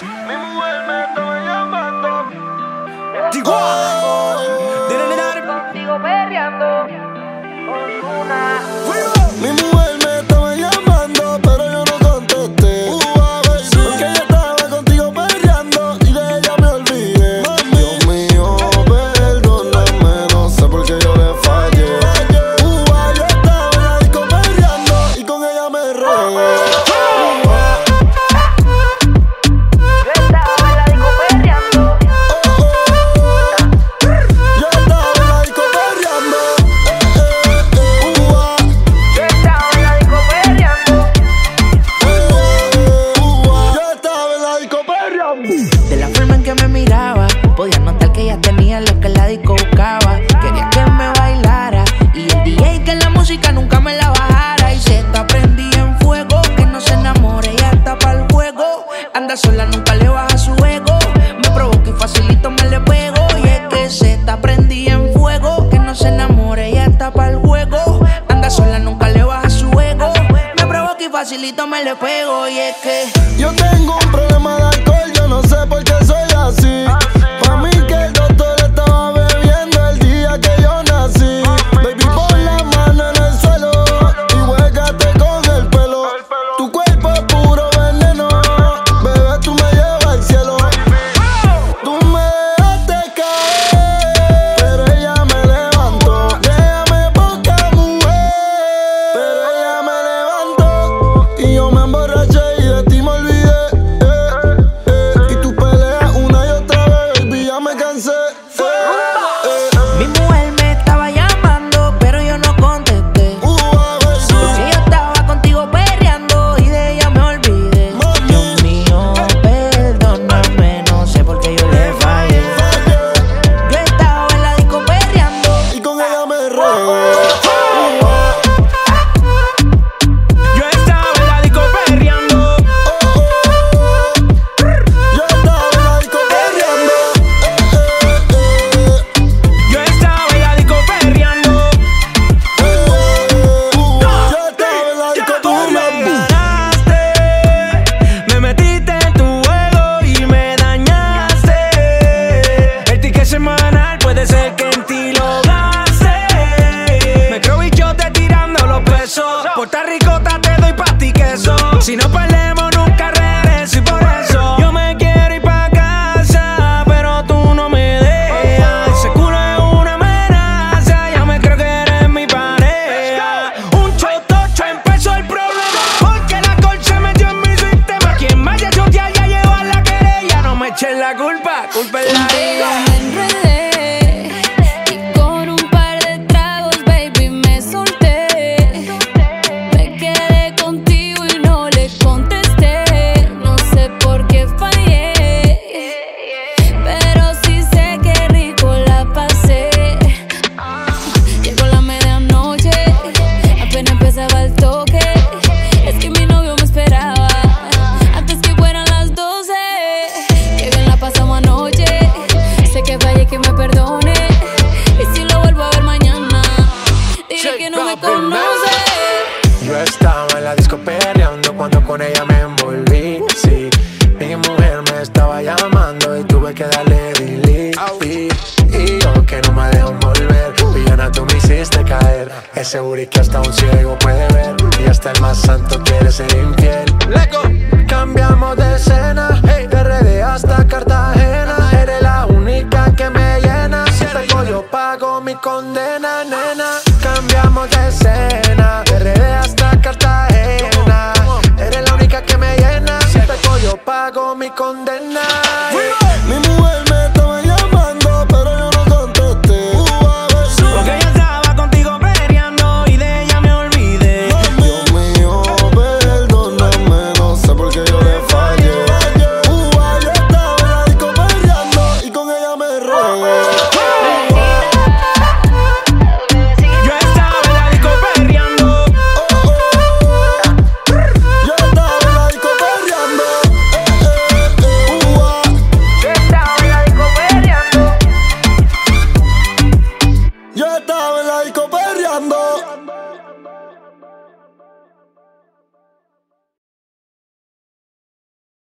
Mi mujer me está llamando. Digo. facilito me le pego y es que yo tengo un problema de alcohol, yo no sé por qué que me perdone. Y si lo vuelvo a ver mañana, diré que no me conoce. Yo estaba en la disco perreando cuando con ella me envolví. Sí, mi mujer me estaba llamando y tuve que darle delete. Y, yo que no me dejo volver. Villana, tú me hiciste caer. Ese booty que hasta un ciego puede ver. Y hasta el más santo quiere ser infiel. Cambiamos de escena, hey. de RD hasta Cartagena. condenar.